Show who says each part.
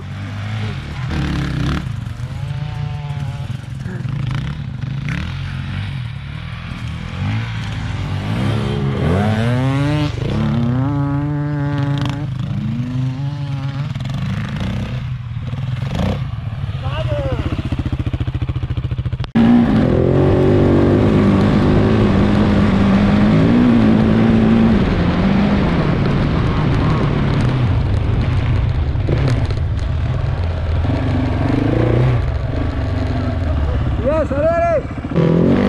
Speaker 1: Whew.
Speaker 2: Yes,
Speaker 3: ready.